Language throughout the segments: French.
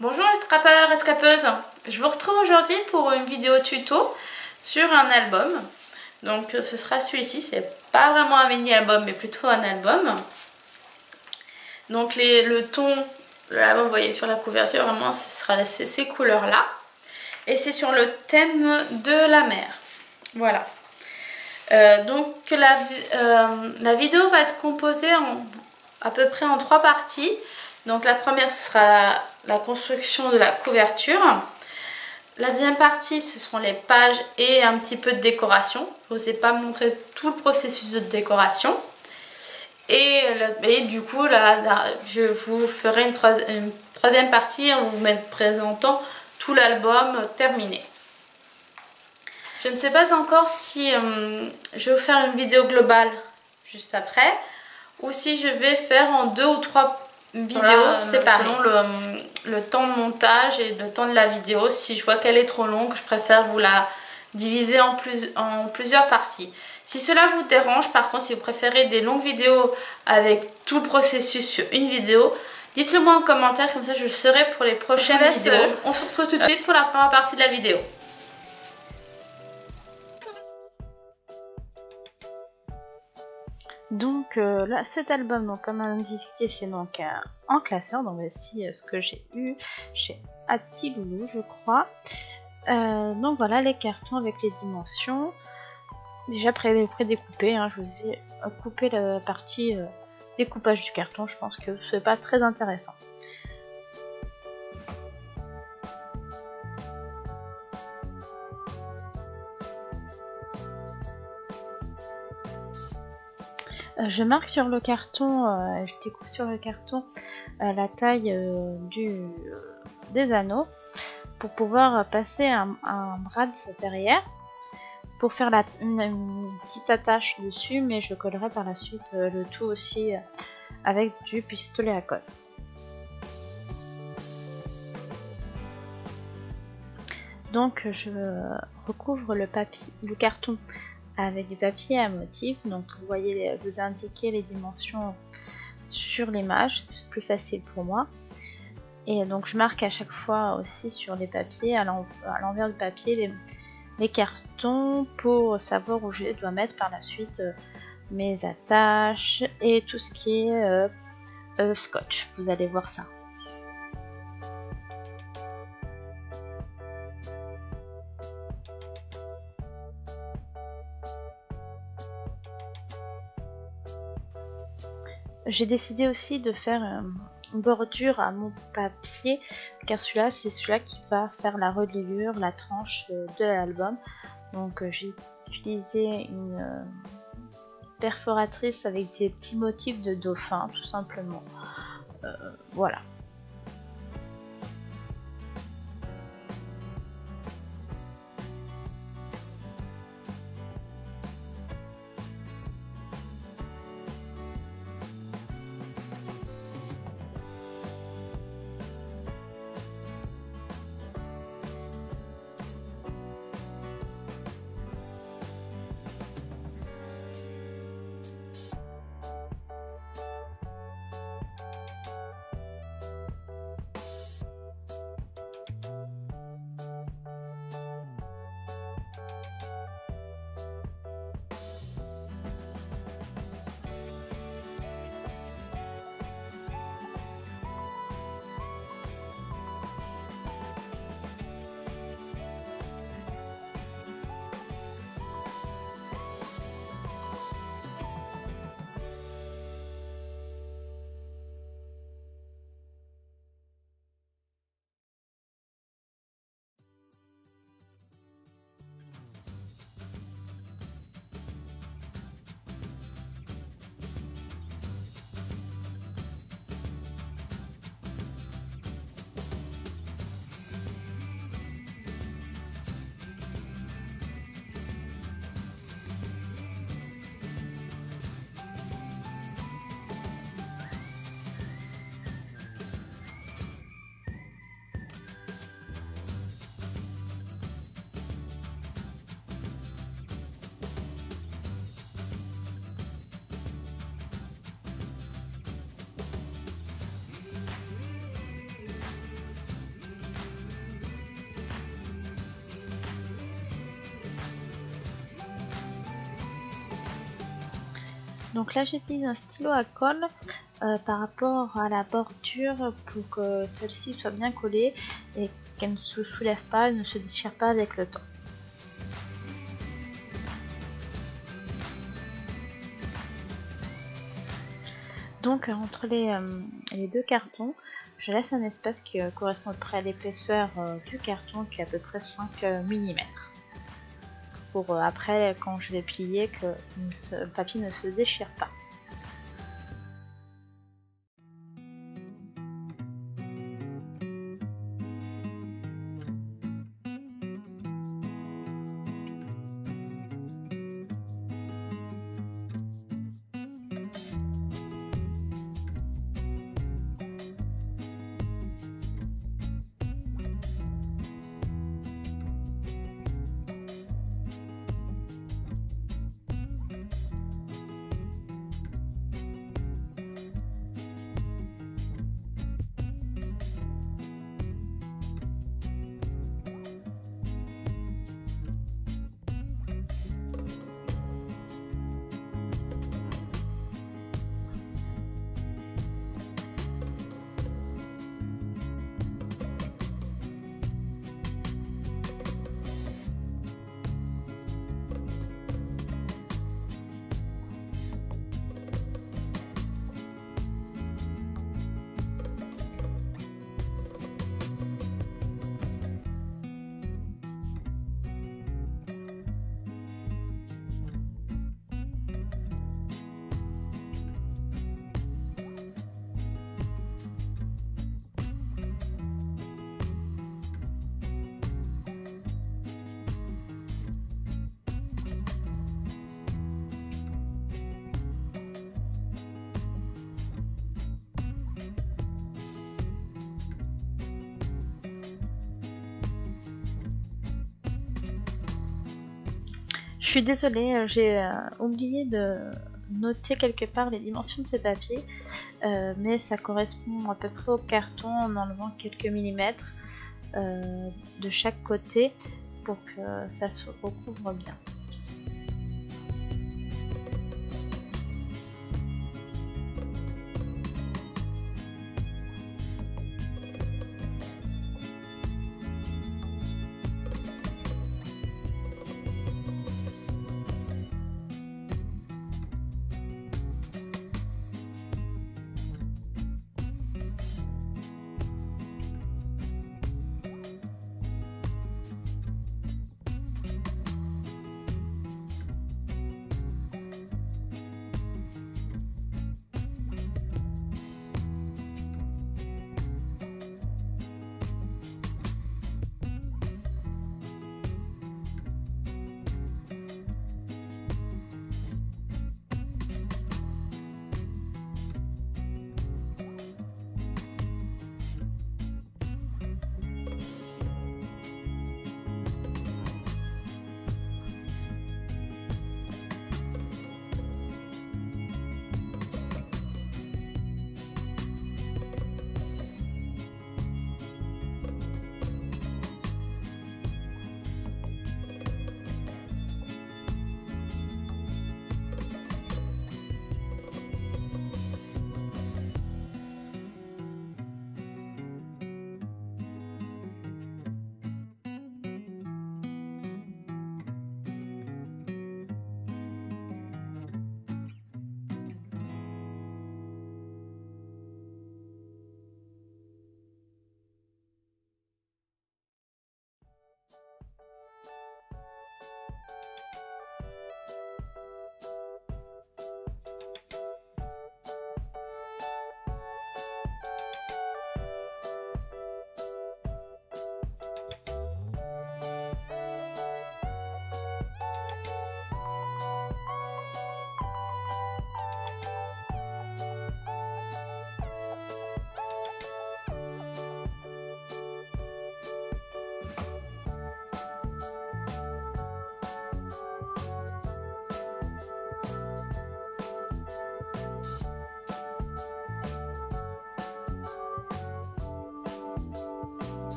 Bonjour et scrapeuses Je vous retrouve aujourd'hui pour une vidéo tuto sur un album. Donc ce sera celui-ci, c'est pas vraiment un mini-album mais plutôt un album. Donc le ton l'album, vous voyez sur la couverture, vraiment ce sera ces, couleurs-là. Et c'est sur le thème de la mer. Voilà. Euh, donc la, euh, la vidéo va être composée à peu près en trois parties. Donc la première ce sera la, construction de la couverture. La deuxième partie ce seront les pages et un petit peu de décoration. Je ne vous ai pas montré tout le processus de décoration. Et, du coup là, je vous ferai une, une troisième partie en vous présentant tout l'album terminé. Je ne sais pas encore si euh, je vais vous faire une vidéo globale juste après ou si je vais faire en deux ou trois vidéos selon le, le, temps de montage et le temps de la vidéo. Si je vois qu'elle est trop longue, je préfère vous la diviser en, plus, en plusieurs parties. Si cela vous dérange, par contre, si vous préférez des longues vidéos avec tout le processus sur une vidéo, dites-le moi en commentaire, comme ça je le saurai pour les prochaines vidéos. On se retrouve tout de suite pour la première partie de la vidéo. Donc euh, là, cet album, donc comme indiqué, c'est donc en classeur. Donc voici euh, ce que j'ai eu chez Loulou, je crois. Euh, donc voilà les cartons avec les dimensions. Déjà pré découpé hein, je vous ai coupé la partie découpage du carton. Je pense que ce n'est pas très intéressant. Je marque sur le carton, euh, je découpe sur le carton euh, la taille du, des anneaux pour pouvoir passer un, un derrière pour faire la, une, petite attache dessus mais je collerai par la suite le tout aussi avec du pistolet à colle. Donc je recouvre le papier, le carton avec du papier à motif. Donc vous voyez, vous indiquez les dimensions sur l'image, c'est plus facile pour moi. Et donc je marque à chaque fois aussi sur les papiers, à l'envers du papier, les, cartons pour savoir où je dois mettre par la suite euh, mes attaches et tout ce qui est euh, euh, scotch. Vous allez voir ça. J'ai décidé aussi de faire une bordure à mon papier car celui-là c'est celui-là qui va faire la reliure, la tranche euh, de l'album. Donc euh, j'ai utilisé une euh, perforatrice avec des petits motifs de dauphin tout simplement. voilà. Donc là j'utilise un stylo à colle euh, par rapport à la bordure pour que celle-ci soit bien collée et qu'elle ne se soulève pas, ne se déchire pas avec le temps. Donc entre les, les, deux cartons, je laisse un espace qui correspond à près à l'épaisseur du carton qui est à peu près 5 mm pour euh, après quand je vais plier que le papier ne se déchire pas. Je suis désolée, euh, j'ai euh, oublié de noter quelque part les dimensions de ces papiers, euh, mais ça correspond à peu près au carton en enlevant quelques millimètres de chaque côté pour que ça se recouvre bien.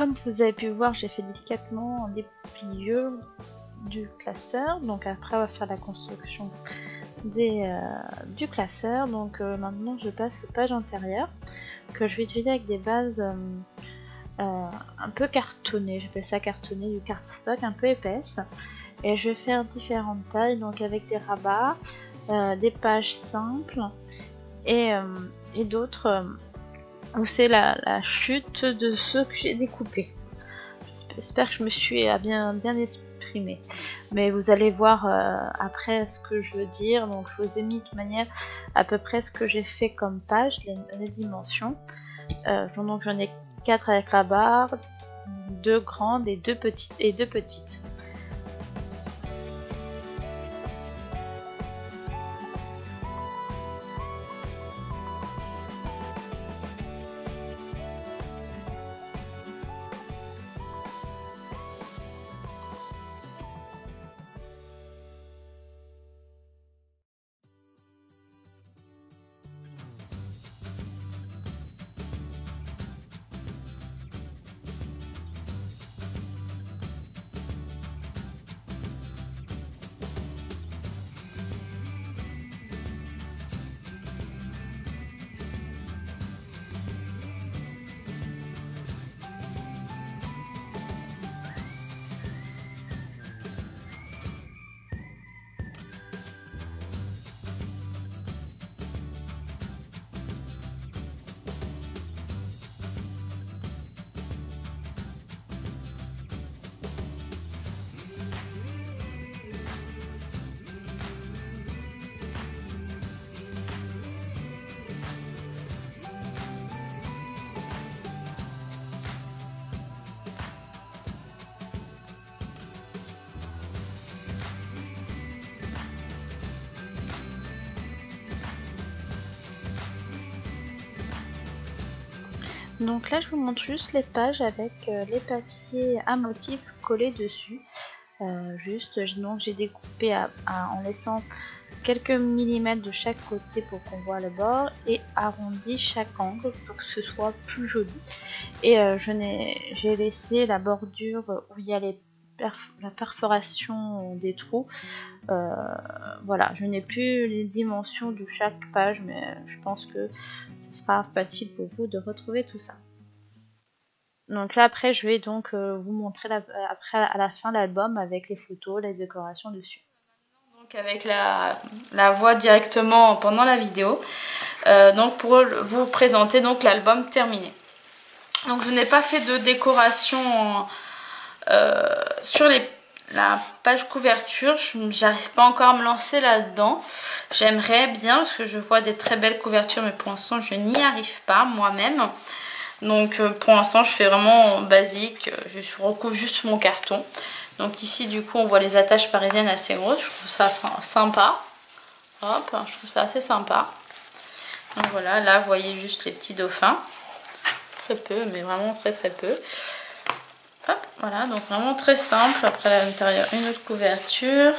Comme vous avez pu voir, j'ai fait délicatement des pliures du classeur. Donc après, on va faire la construction euh, du classeur. Donc euh, maintenant, je passe aux pages intérieures que je vais utiliser avec des bases un peu cartonnées. J'appelle ça cartonné du cardstock un peu épaisse. Et je vais faire différentes tailles, donc avec des rabats, des pages simples et d'autres où c'est la, chute de ceux que j'ai découpés. J'espère que je me suis bien, bien exprimé. Mais vous allez voir euh, après ce que je veux dire. Donc je vous ai mis de manière à peu près ce que j'ai fait comme page, les, dimensions. Euh, donc j'en ai 4 avec la barre, 2 grandes et 2 petites. Et deux petites. Donc là je vous montre juste les pages avec euh, les papiers à motifs collés dessus. Euh, juste, donc j'ai découpé en laissant quelques millimètres de chaque côté pour qu'on voit le bord et arrondi chaque angle pour que ce soit plus joli. Et euh, j'ai laissé la bordure où il y a la perforation des trous. voilà, je n'ai plus les dimensions de chaque page, mais je pense que ce sera facile pour vous de retrouver tout ça. Donc là après je vais donc euh, vous montrer à la fin l'album avec les photos, les décorations dessus. Donc avec la, voix directement pendant la vidéo. Euh, donc pour vous présenter donc l'album terminé. Donc je n'ai pas fait de décoration euh, sur les, la page couverture. J'arrive pas encore à me lancer là-dedans. J'aimerais bien parce que je vois des très belles couvertures mais pour l'instant je n'y arrive pas moi-même. Donc euh, pour l'instant je fais vraiment basique, je recouvre juste mon carton. Donc ici du coup on voit les attaches parisiennes assez grosses, je trouve ça sympa. Hop, je trouve ça assez sympa. Donc voilà, là vous voyez juste les petits dauphins. Très peu, mais vraiment très très peu. Voilà, donc vraiment très simple. Après à l'intérieur une autre couverture.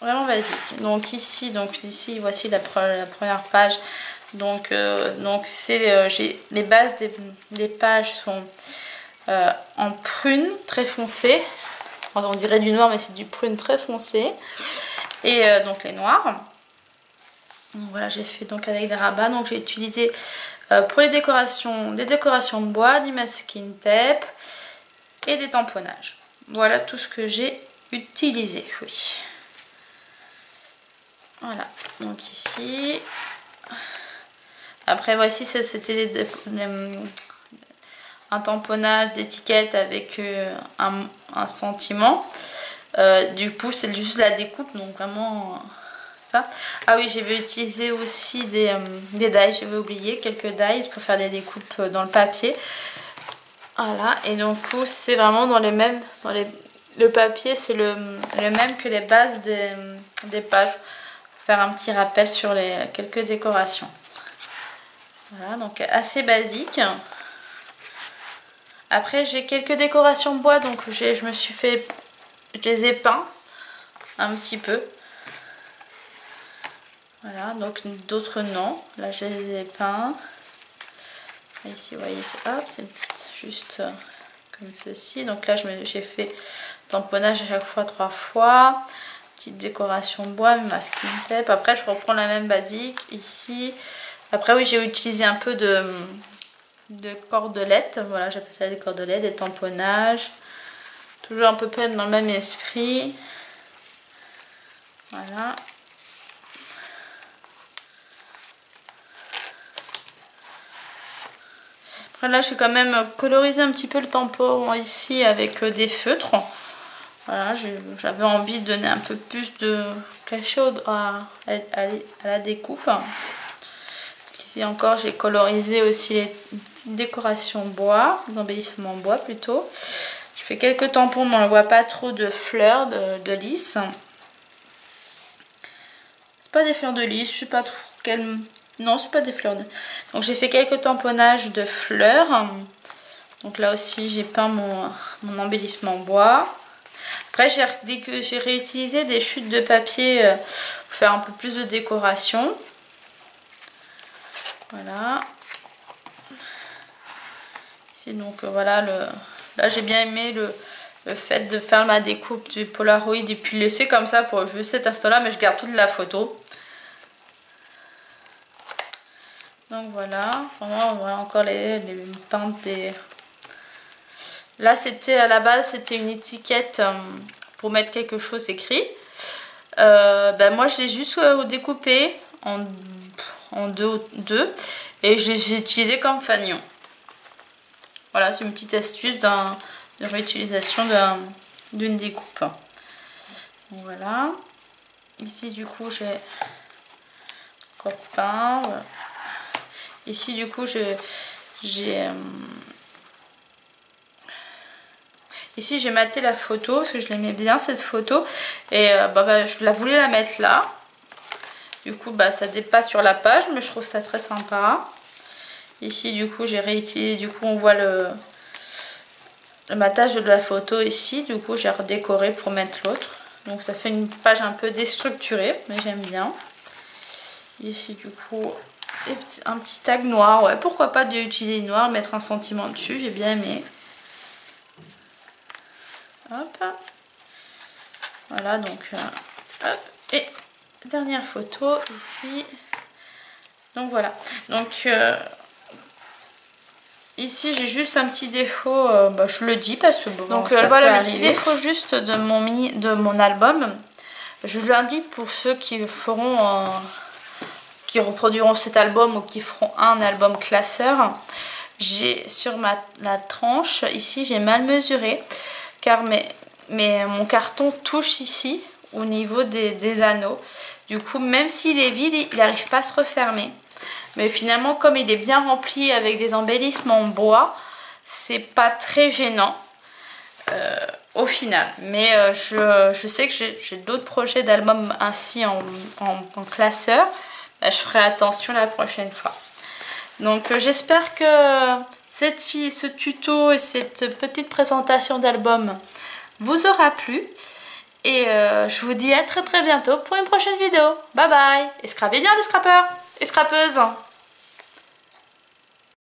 Vraiment basique. Donc ici, donc ici voici la première page donc, euh, donc c'est euh, les bases des, pages sont euh, en prune très foncé. On dirait du noir, mais c'est du prune très foncé. Et donc les noirs. voilà, j'ai fait donc avec des rabats. Donc j'ai utilisé pour les décorations des décorations de bois, du masking tape et des tamponnages. Voilà tout ce que j'ai utilisé. Oui. Voilà. Donc ici, après, voici, c'était un tamponnage d'étiquette avec euh, un, sentiment. Euh, du coup, c'est juste la découpe, donc vraiment euh, ça. Ah oui, j'ai utiliser aussi des, des dies, j'avais oublié, quelques dies pour faire des découpes dans le papier. Voilà, et donc c'est vraiment dans les mêmes, dans les, le papier c'est le, même que les bases des, des pages. Pour faire un petit rappel sur les quelques décorations. Voilà, donc assez basique. Après, j'ai quelques décorations bois, donc je me suis fait... Je les ai peints un petit peu. Voilà, donc d'autres non. Là, je les ai peints. Ici, vous voyez, c'est juste euh, comme ceci. Donc là, j'ai fait tamponnage à chaque fois trois fois. Petite décoration bois, masking tape. Après, je reprends la même basique ici. Après, oui, j'ai utilisé un peu de, de cordelettes. Voilà, j'appelle ça des cordelettes, des tamponnages. Toujours un peu dans le même esprit. Voilà. Là, j'ai quand même colorisé un petit peu le tampon ici avec euh, des feutres. Voilà, j'avais envie de donner un peu plus de cachet à, la découpe. Ici encore, j'ai colorisé aussi les petites décorations bois, les embellissements bois plutôt. Je fais quelques tampons, mais on ne voit pas trop de fleurs de, de lys. C'est pas des fleurs de lys, je sais pas trop quelle... Non, c'est pas des fleurs. Donc j'ai fait quelques tamponnages de fleurs. Donc là aussi, j'ai peint mon, embellissement bois. Après, j'ai réutilisé des chutes de papier euh, pour faire un peu plus de décoration. Voilà. Ici, donc euh, voilà, le... là j'ai bien aimé le, fait de faire ma découpe du Polaroid et puis laisser comme ça pour juste cet instant-là, mais je garde toute la photo. Voilà, vraiment, voilà encore les, peintes des, Là, c'était à la base, c'était une étiquette euh, pour mettre quelque chose écrit. Euh, ben moi, je l'ai juste euh, découpé en, en deux, deux et j'ai utilisé comme fanion. Voilà, c'est une petite astuce de réutilisation d'une découpe. Voilà. Ici, du coup, j'ai copain. Ici, du coup, j'ai Ici, j'ai maté la photo parce que je l'aimais bien cette photo. Et euh, bah, bah, je la voulais la mettre là. Du coup, bah, ça dépasse sur la page, mais je trouve ça très sympa. Ici, du coup, j'ai réutilisé. Du coup, on voit le matage de la photo ici. Du coup, j'ai redécoré pour mettre l'autre. Donc, ça fait une page un peu déstructurée, mais j'aime bien. Ici, du coup, un petit tag noir. Ouais, pourquoi pas d'utiliser noir, mettre un sentiment dessus. J'ai bien aimé. Hop. Voilà, donc, euh, Et dernière photo ici. Donc voilà. Donc, euh, ici, j'ai juste un petit défaut. Euh, bah, je le dis parce que bon, Donc voilà le petit défaut juste de mon, mini, de mon album. Je l'indique pour ceux qui feront... qui reproduiront cet album ou qui feront un album classeur. J'ai sur ma la tranche, ici, j'ai mal mesuré car mon carton touche ici au niveau des, anneaux. Du coup, même s'il est vide, il n'arrive pas à se refermer. Mais finalement, comme il est bien rempli avec des embellissements en bois, c'est pas très gênant euh, au final. Mais euh, je, sais que j'ai d'autres projets d'albums ainsi en, classeur. Bah, je ferai attention la prochaine fois. Donc euh, j'espère que cette fille, ce tuto et cette petite présentation d'album vous aura plu. Et euh, je vous dis à très très bientôt pour une prochaine vidéo. Bye bye Et scrapez bien les scrappeurs et scrappeuses